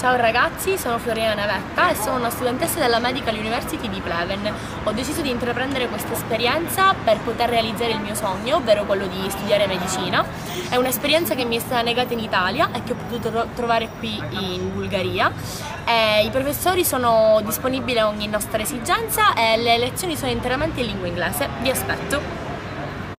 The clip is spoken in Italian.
Ciao ragazzi, sono Floriana Navetta e sono una studentessa della Medical University di Pleven. Ho deciso di intraprendere questa esperienza per poter realizzare il mio sogno, ovvero quello di studiare medicina. È un'esperienza che mi è stata negata in Italia e che ho potuto trovare qui in Bulgaria. E I professori sono disponibili a ogni nostra esigenza e le lezioni sono interamente in lingua inglese. Vi aspetto!